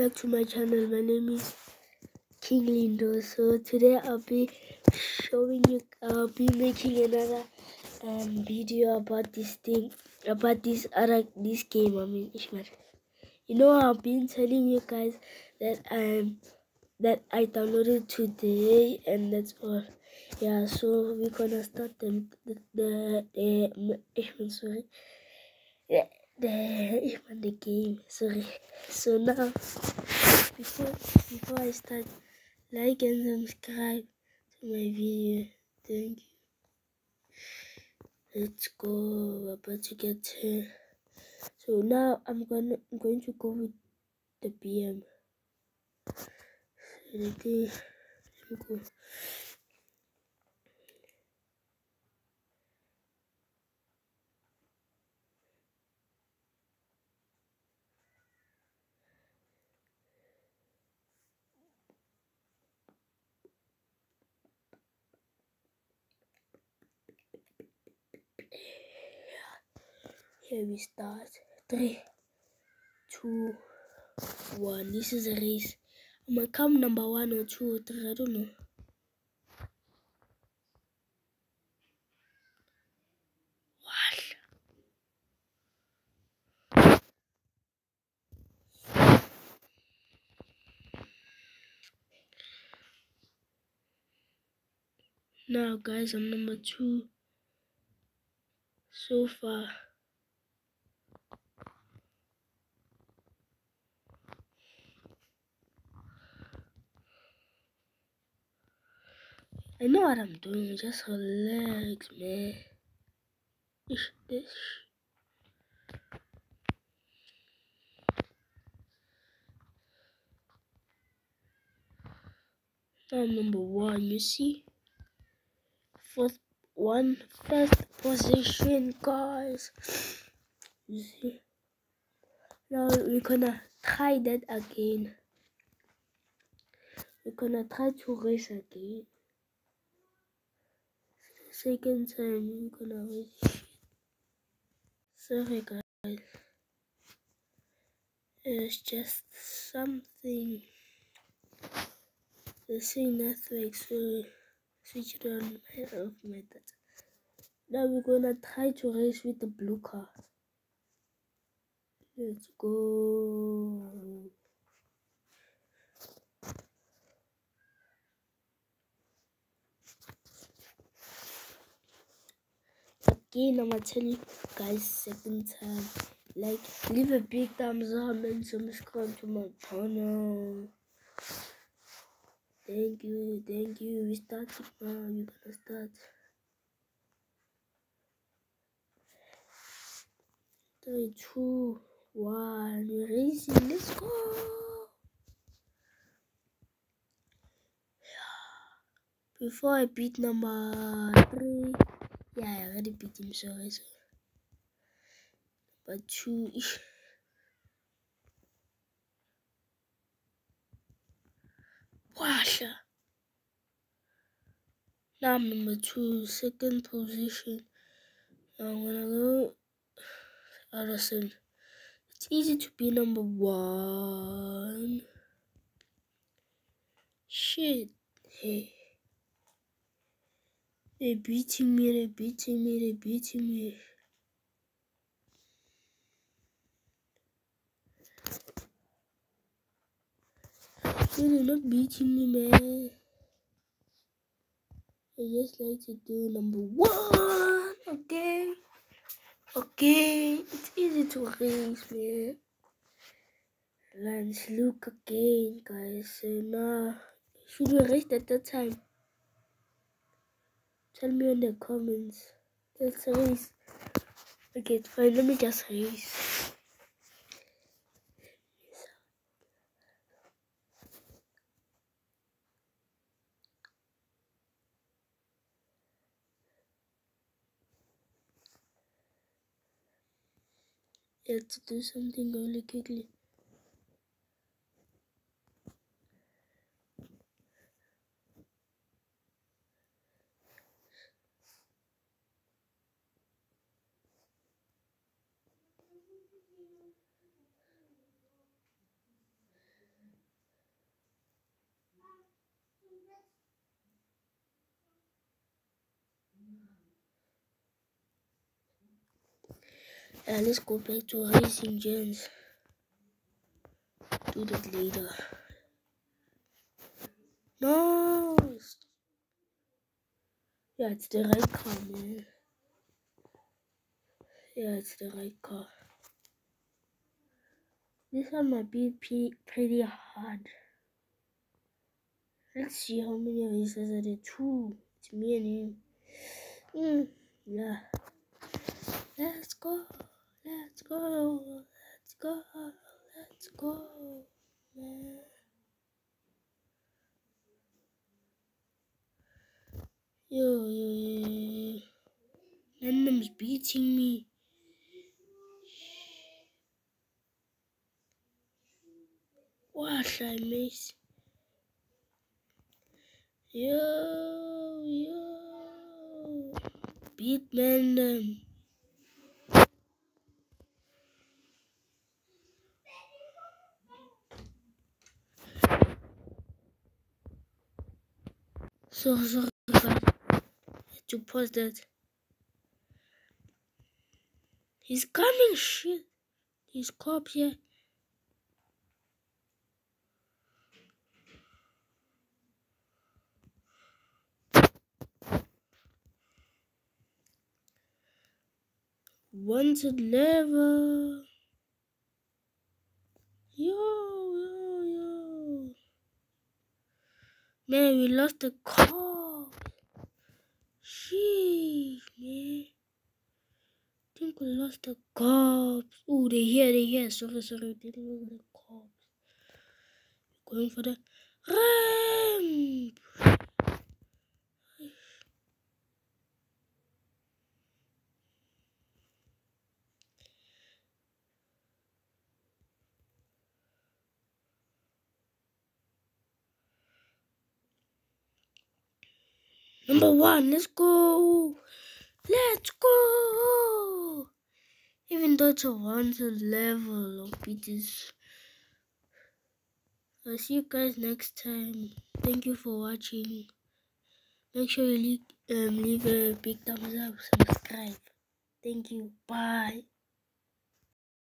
back to my channel my name is king lindo so today i'll be showing you i'll be making another um, video about this thing about this other this game i mean ishmael you know i've been telling you guys that i'm that i downloaded today and that's all yeah so we're gonna start the the the, the sorry yeah the even the game sorry so now before before i start like and subscribe to my video. Thank you. Let's go. We're about to get here. So now i'm gonna i'm going to go with the bm so let me go Here we start. Three, two, one. This is a race. I'm gonna come number one or two or three. I don't know. Now, guys, I'm number two so far. I know what I'm doing, just relax, man. Ish, ish. I'm number one, you see? Fourth one, first position, guys. You see? Now we're gonna try that again. We're gonna try to race again second time you're gonna wish. Sorry guys. It's just something the same Netflix so switch it on my off. Now we're gonna try to race with the blue car. Let's go. Gonna tell you guys second time. Like leave a big thumbs up and subscribe to my channel. Thank you thank you. We start now we're gonna start three two one. Racing let's go. Before i beat number three already beat him, so. But two. Washa. Now I'm number two, second position. I'm gonna go Addison. It's easy to be number one. Shit. Hey. They're beating me, they're beating me, they're beating me. they're not beating me, man. I just like to do number one, okay? Okay, it's easy to race, man. Let's look again, guys. So now, should we race at that time? Tell me in the comments. Let's race. Okay, fine. Let me just race. Let's do something really quickly. And let's go back to Racing Gens. Do that later. No! Yeah, it's the right car, man. Yeah, it's the right car. This one might be pretty hard. Let's see how many of these are there. Two. It's me and him. Mm, yeah. Let's go. Let's go. Let's go. Let's go. Yo, yo, yo, yo. Random's beating me. Miss? Yo, yo. Beat Random. So sorry. To pause that. He's coming shit. He's cop here. Wanted level. Yo, yo, yo. Man, we lost the car. Sheesh, man. think we lost the cops. Oh, they here, they here. Sorry, sorry. They didn't look the cops. Going for the ramp. Number one, let's go. Let's go. Even though it's a wanted level of beaches. I'll see you guys next time. Thank you for watching. Make sure you leave, um, leave a big thumbs up, subscribe. Thank you. Bye.